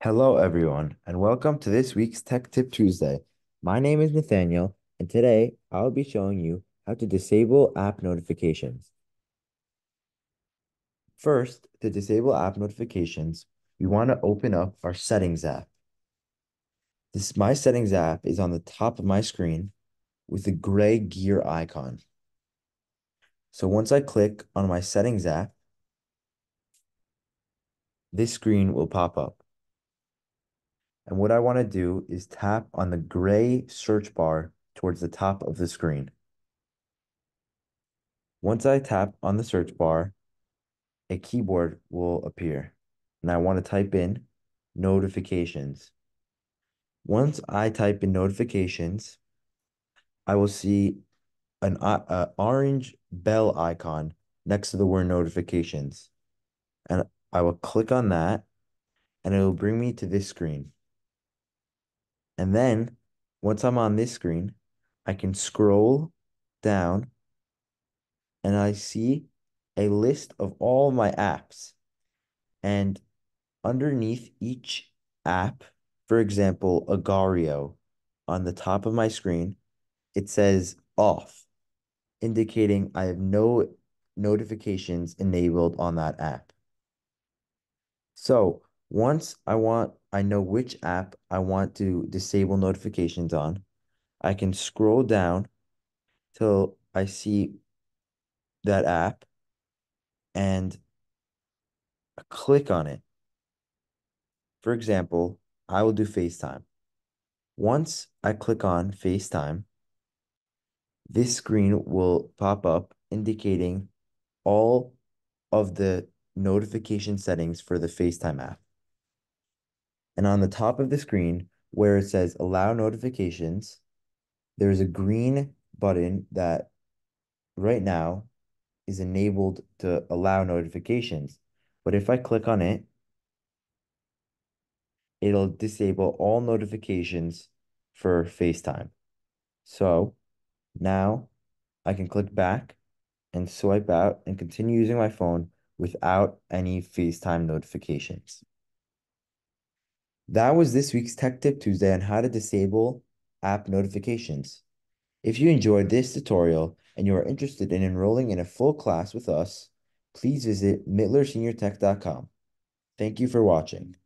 Hello, everyone, and welcome to this week's Tech Tip Tuesday. My name is Nathaniel, and today I'll be showing you how to disable app notifications. First, to disable app notifications, we want to open up our Settings app. This My Settings app is on the top of my screen with the gray gear icon. So once I click on my Settings app, this screen will pop up. And what I want to do is tap on the gray search bar towards the top of the screen. Once I tap on the search bar, a keyboard will appear. And I want to type in notifications. Once I type in notifications, I will see an uh, orange bell icon next to the word notifications. And I will click on that and it will bring me to this screen. And then once I'm on this screen, I can scroll down and I see a list of all my apps. And underneath each app, for example, Agar.io, on the top of my screen, it says off, indicating I have no notifications enabled on that app. So once I want, I know which app I want to disable notifications on. I can scroll down till I see that app and click on it. For example, I will do FaceTime. Once I click on FaceTime, this screen will pop up indicating all of the notification settings for the FaceTime app. And on the top of the screen where it says allow notifications, there's a green button that right now is enabled to allow notifications. But if I click on it, it'll disable all notifications for FaceTime. So now I can click back and swipe out and continue using my phone without any FaceTime notifications. That was this week's Tech Tip Tuesday on how to disable app notifications. If you enjoyed this tutorial and you are interested in enrolling in a full class with us, please visit mittlerseniortech.com. Thank you for watching.